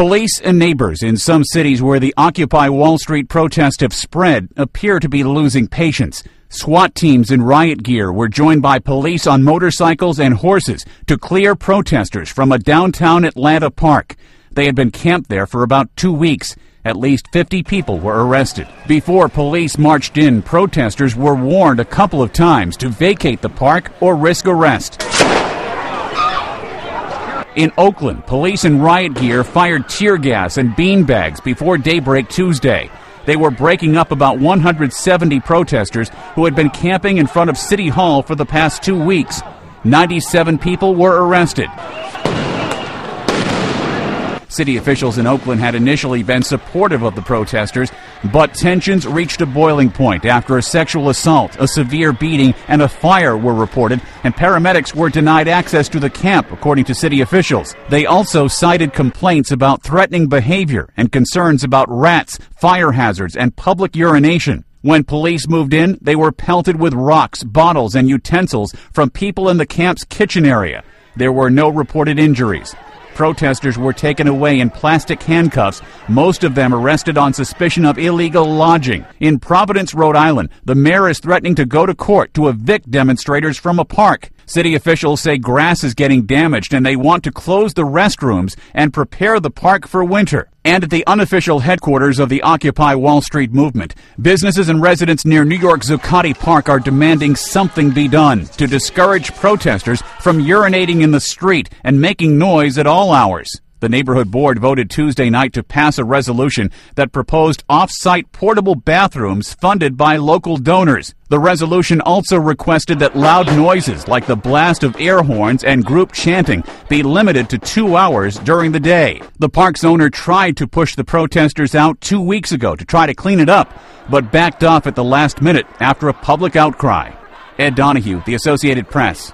Police and neighbors in some cities where the Occupy Wall Street protests have spread appear to be losing patience. SWAT teams in riot gear were joined by police on motorcycles and horses to clear protesters from a downtown Atlanta park. They had been camped there for about two weeks. At least 50 people were arrested. Before police marched in, protesters were warned a couple of times to vacate the park or risk arrest. In Oakland, police in riot gear fired tear gas and beanbags before daybreak Tuesday. They were breaking up about 170 protesters who had been camping in front of City Hall for the past two weeks. 97 people were arrested. City officials in Oakland had initially been supportive of the protesters, but tensions reached a boiling point after a sexual assault, a severe beating, and a fire were reported, and paramedics were denied access to the camp, according to city officials. They also cited complaints about threatening behavior and concerns about rats, fire hazards, and public urination. When police moved in, they were pelted with rocks, bottles, and utensils from people in the camp's kitchen area. There were no reported injuries. Protesters were taken away in plastic handcuffs, most of them arrested on suspicion of illegal lodging. In Providence, Rhode Island, the mayor is threatening to go to court to evict demonstrators from a park. City officials say grass is getting damaged and they want to close the restrooms and prepare the park for winter. And at the unofficial headquarters of the Occupy Wall Street movement, businesses and residents near New York's Zuccotti Park are demanding something be done to discourage protesters from urinating in the street and making noise at all hours. The neighborhood board voted Tuesday night to pass a resolution that proposed off-site portable bathrooms funded by local donors. The resolution also requested that loud noises like the blast of air horns and group chanting be limited to two hours during the day. The park's owner tried to push the protesters out two weeks ago to try to clean it up, but backed off at the last minute after a public outcry. Ed Donahue, The Associated Press.